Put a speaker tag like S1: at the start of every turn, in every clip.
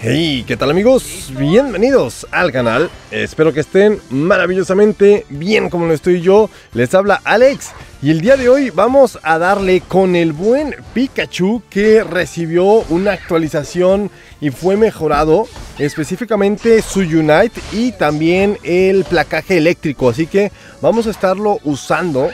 S1: Hey, ¿qué tal amigos? Bienvenidos al canal. Espero que estén maravillosamente bien como lo estoy yo. Les habla Alex y el día de hoy vamos a darle con el buen Pikachu que recibió una actualización y fue mejorado. Específicamente su Unite y también el placaje eléctrico. Así que vamos a estarlo usando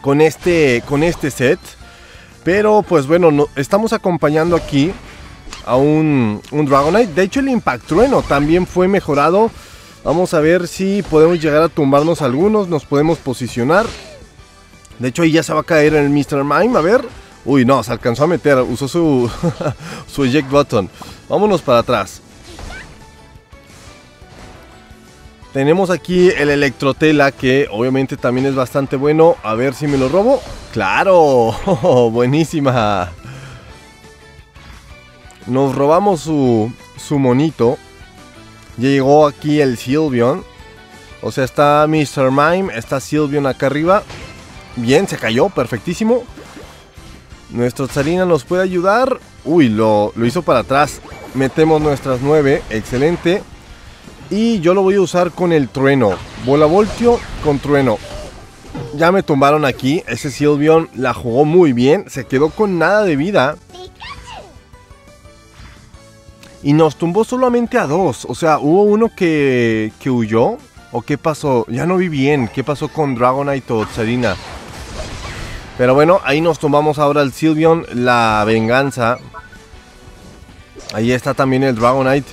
S1: con este, con este set. Pero pues bueno, estamos acompañando aquí a un, un Dragonite. De hecho, el Impact Trueno también fue mejorado. Vamos a ver si podemos llegar a tumbarnos algunos. Nos podemos posicionar. De hecho, ahí ya se va a caer el Mr. Mime. A ver. Uy, no, se alcanzó a meter. Usó su, su eject button. Vámonos para atrás. Tenemos aquí el Electrotela que obviamente también es bastante bueno. A ver si me lo robo. ¡Claro! Buenísima. Nos robamos su, su monito. Llegó aquí el Sylveon. O sea, está Mr. Mime, está Sylveon acá arriba. Bien, se cayó, perfectísimo. Nuestro Tsarina nos puede ayudar. Uy, lo, lo hizo para atrás. Metemos nuestras 9, excelente. Y yo lo voy a usar con el trueno. Bola voltio con trueno. Ya me tumbaron aquí. Ese Sylveon la jugó muy bien. Se quedó con nada de vida. Y nos tumbó solamente a dos. O sea, hubo uno que, que huyó. ¿O qué pasó? Ya no vi bien. ¿Qué pasó con Dragonite o Tsarina? Pero bueno, ahí nos tumbamos ahora el Sylveon. La venganza. Ahí está también el Dragonite.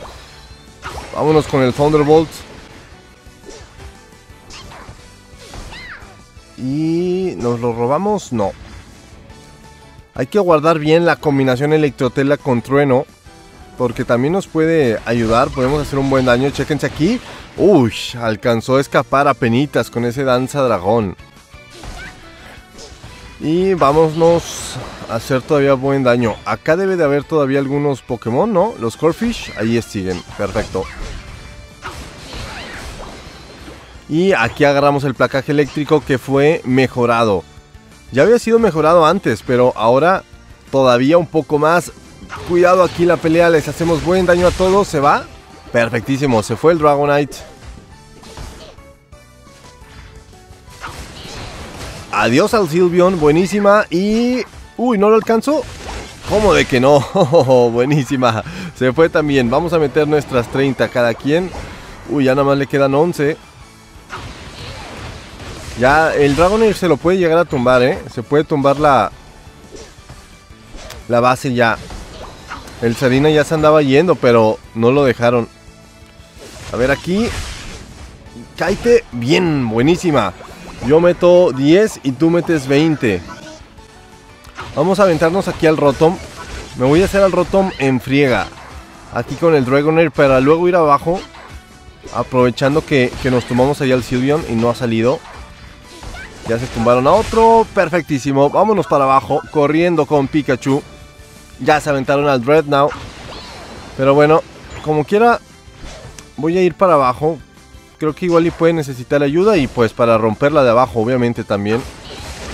S1: Vámonos con el Thunderbolt. Y nos lo robamos, no. Hay que guardar bien la combinación Electrotela con Trueno. Porque también nos puede ayudar. Podemos hacer un buen daño. Chequense aquí. Uy, alcanzó a escapar a penitas con ese danza dragón. Y vámonos a hacer todavía buen daño. Acá debe de haber todavía algunos Pokémon, ¿no? Los Corfish, ahí siguen. Perfecto. Y aquí agarramos el placaje eléctrico que fue mejorado. Ya había sido mejorado antes, pero ahora todavía un poco más. Cuidado aquí la pelea, les hacemos buen daño a todos. ¿Se va? Perfectísimo, se fue el Dragonite. Adiós al Sylveon, buenísima. Y... Uy, ¿no lo alcanzó? ¿Cómo de que no? buenísima. Se fue también. Vamos a meter nuestras 30 cada quien. Uy, ya nada más le quedan 11. Ya, el Dragonair se lo puede llegar a tumbar, ¿eh? Se puede tumbar la... La base ya. El Sarina ya se andaba yendo, pero no lo dejaron. A ver aquí. Caite. Bien, buenísima. Yo meto 10 y tú metes 20. Vamos a aventarnos aquí al Rotom. Me voy a hacer al Rotom en friega. Aquí con el Dragonair para luego ir abajo. Aprovechando que, que nos tomamos allá al Sylveon y no ha salido. Ya se tumbaron a otro. Perfectísimo. Vámonos para abajo. Corriendo con Pikachu. Ya se aventaron al Dreadnought. Pero bueno, como quiera, voy a ir para abajo. Creo que igual y puede necesitar ayuda y pues para romperla de abajo, obviamente también.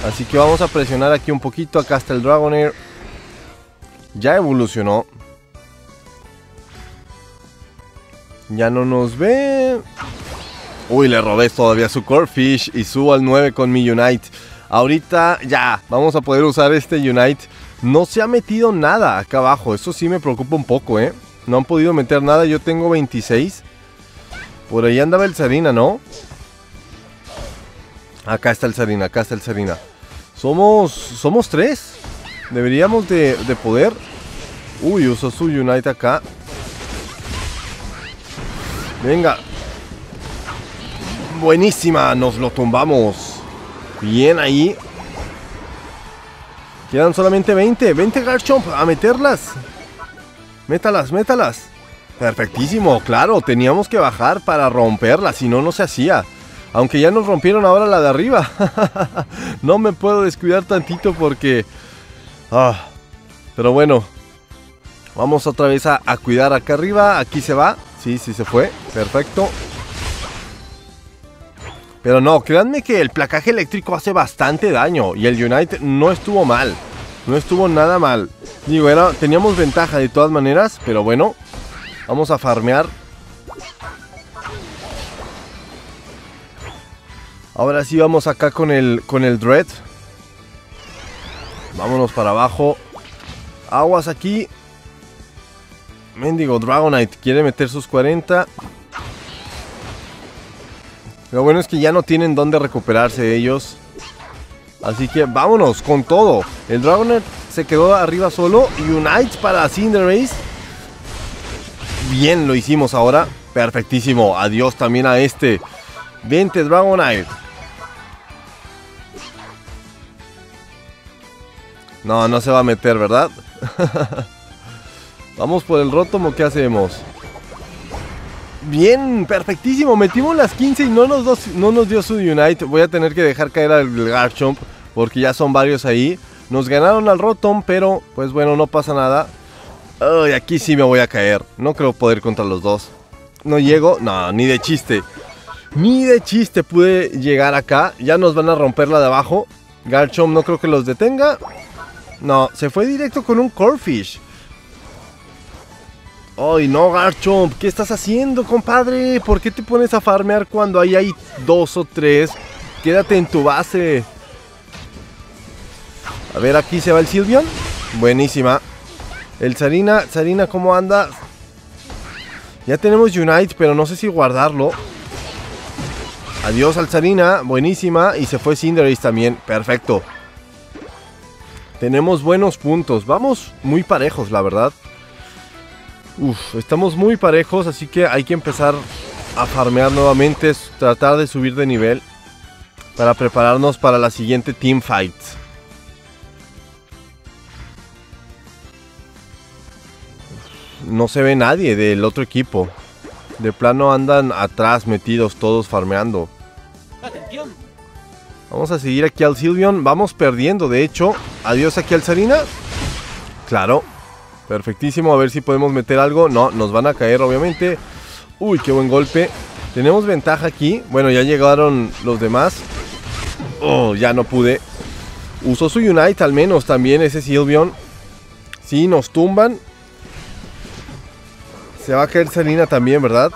S1: Así que vamos a presionar aquí un poquito. Acá está el Dragonair. Ya evolucionó. Ya no nos ve. Uy, le robé todavía su Corfish y subo al 9 con mi Unite. Ahorita ya, vamos a poder usar este Unite. No se ha metido nada acá abajo, eso sí me preocupa un poco, ¿eh? No han podido meter nada, yo tengo 26. Por ahí andaba el Sarina, ¿no? Acá está el Sarina, acá está el Sarina. Somos, somos tres. Deberíamos de, de poder. Uy, usó su Unite acá. Venga, Buenísima, nos lo tumbamos. Bien ahí. Quedan solamente 20. 20 Garchomp a meterlas. Métalas, métalas. Perfectísimo, claro, teníamos que bajar para romperla, si no, no se hacía. Aunque ya nos rompieron ahora la de arriba. no me puedo descuidar tantito porque... Ah, pero bueno. Vamos otra vez a, a cuidar acá arriba. Aquí se va. Sí, sí se fue. Perfecto. Pero no, créanme que el placaje eléctrico hace bastante daño y el Unite no estuvo mal. No estuvo nada mal. Digo, era, teníamos ventaja de todas maneras, pero bueno. Vamos a farmear. Ahora sí vamos acá con el, con el Dread. Vámonos para abajo. Aguas aquí. Mendigo Dragonite quiere meter sus 40. Lo bueno es que ya no tienen dónde recuperarse ellos. Así que vámonos con todo. El Dragonite se quedó arriba solo. Unite para Cinderace. Bien, lo hicimos ahora. Perfectísimo. Adiós también a este. Vente, Dragonite. No, no se va a meter, ¿verdad? Vamos por el Rotom qué hacemos. Bien, perfectísimo. Metimos las 15 y no nos, no nos dio su Unite. Voy a tener que dejar caer al Garchomp porque ya son varios ahí. Nos ganaron al Rotom, pero pues bueno, no pasa nada. Aquí sí me voy a caer. No creo poder contra los dos. No llego, no, ni de chiste. Ni de chiste pude llegar acá. Ya nos van a romper la de abajo. Garchomp no creo que los detenga. No, se fue directo con un Corfish. ¡Ay, no, Garchomp! ¿Qué estás haciendo, compadre? ¿Por qué te pones a farmear cuando ahí hay dos o tres? Quédate en tu base. A ver, aquí se va el Silvion. Buenísima. El Sarina, Sarina, ¿cómo anda? Ya tenemos Unite, pero no sé si guardarlo. Adiós al Sarina, buenísima. Y se fue Cinderace también, perfecto. Tenemos buenos puntos. Vamos muy parejos, la verdad. Uf, estamos muy parejos, así que hay que empezar a farmear nuevamente, tratar de subir de nivel para prepararnos para la siguiente team fight. No se ve nadie del otro equipo. De plano andan atrás metidos todos farmeando. Vamos a seguir aquí al Silvion. Vamos perdiendo, de hecho. Adiós aquí al Sarina. Claro. Perfectísimo. A ver si podemos meter algo. No, nos van a caer, obviamente. Uy, qué buen golpe. Tenemos ventaja aquí. Bueno, ya llegaron los demás. Oh, ya no pude. Usó su Unite al menos también ese Silvion. Sí, nos tumban. Se va a caer Sarina también, ¿verdad?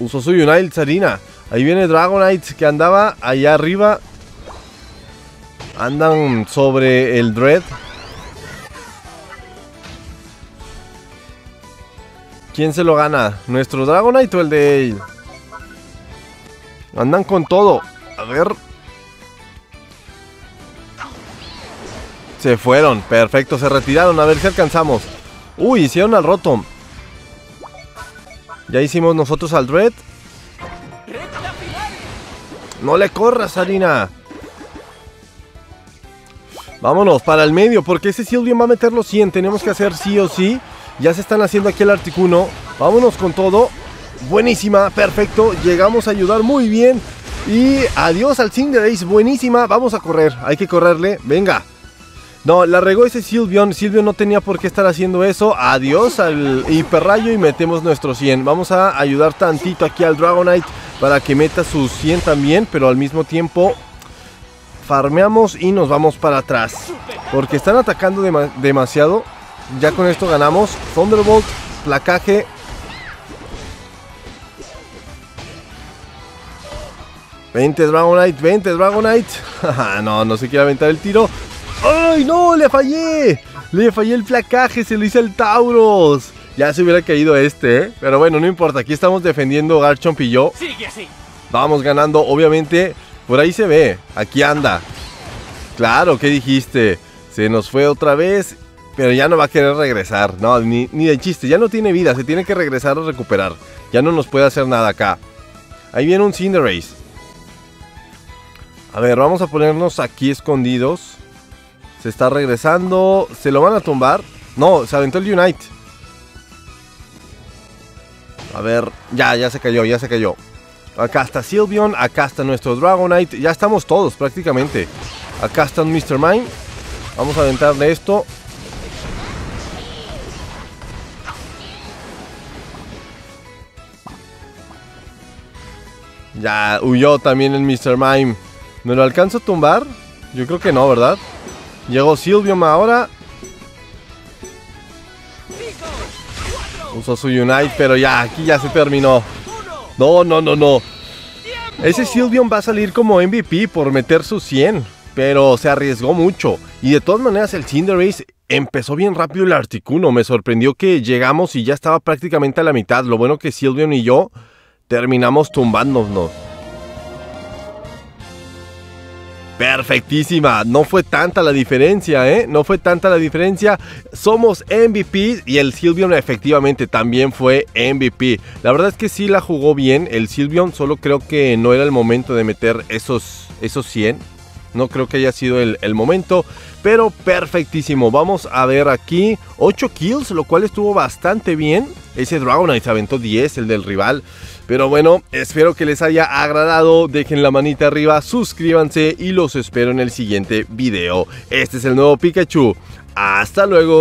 S1: Usó su Unite Sarina. Ahí viene Dragonite que andaba allá arriba. Andan sobre el Dread. ¿Quién se lo gana? ¿Nuestro Dragonite o el de él? Andan con todo. A ver. Se fueron. Perfecto, se retiraron. A ver si alcanzamos. Uy, hicieron al Rotom. Ya hicimos nosotros al Dread. No le corras, Sarina. Vámonos para el medio, porque ese Silvian va a meter los 100. Tenemos que hacer sí o sí. Ya se están haciendo aquí el Articuno. Vámonos con todo. Buenísima, perfecto. Llegamos a ayudar muy bien. Y adiós al Cinderace, buenísima. Vamos a correr, hay que correrle. Venga. No, la regó ese Silvion. Silvion no tenía por qué estar haciendo eso. Adiós al Hiperrayo y metemos nuestro 100. Vamos a ayudar tantito aquí al Dragonite para que meta sus 100 también, pero al mismo tiempo farmeamos y nos vamos para atrás. Porque están atacando demasiado. Ya con esto ganamos. Thunderbolt, placaje. ¡20 Dragonite! ¡20 Dragonite! no, no se quiere aventar el tiro. ¡Ay, no! ¡Le fallé! Le fallé el placaje, se lo hice al Tauros. Ya se hubiera caído este, ¿eh? Pero bueno, no importa. Aquí estamos defendiendo Garchomp y yo. Vamos ganando, obviamente. Por ahí se ve. Aquí anda. Claro, ¿qué dijiste? Se nos fue otra vez. Pero ya no va a querer regresar. No, ni, ni de chiste. Ya no tiene vida. Se tiene que regresar a recuperar. Ya no nos puede hacer nada acá. Ahí viene un Cinderace. A ver, vamos a ponernos aquí escondidos. Se está regresando. ¿Se lo van a tumbar? No, se aventó el Unite. A ver, ya, ya se cayó, ya se cayó. Acá está Sylveon, acá está nuestro Dragonite. Ya estamos todos prácticamente. Acá está un Mr. Mime. Vamos a aventarle esto. Ya, huyó también el Mr. Mime. ¿Me lo alcanzo a tumbar? Yo creo que no, ¿verdad? Llegó Sylveon ahora. Usó su Unite, pero ya, aquí ya se terminó. No, no, no, no. Ese Sylveon va a salir como MVP por meter su 100, pero se arriesgó mucho. Y de todas maneras el Cinderace empezó bien rápido el Articuno. Me sorprendió que llegamos y ya estaba prácticamente a la mitad. Lo bueno que Sylveon y yo terminamos tumbándonos. Perfectísima, no fue tanta la diferencia, ¿eh? No fue tanta la diferencia. Somos MVP y el Sylveon efectivamente también fue MVP. La verdad es que sí la jugó bien el Sylveon, solo creo que no era el momento de meter esos, esos 100. No creo que haya sido el, el momento, pero perfectísimo. Vamos a ver aquí 8 kills, lo cual estuvo bastante bien. Ese Dragonite aventó 10, el del rival. Pero bueno, espero que les haya agradado. Dejen la manita arriba, suscríbanse y los espero en el siguiente video. Este es el nuevo Pikachu. Hasta luego.